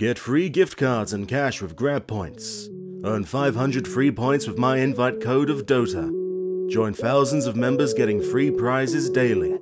Get free gift cards and cash with Grab Points. Earn 500 free points with my invite code of Dota. Join thousands of members getting free prizes daily.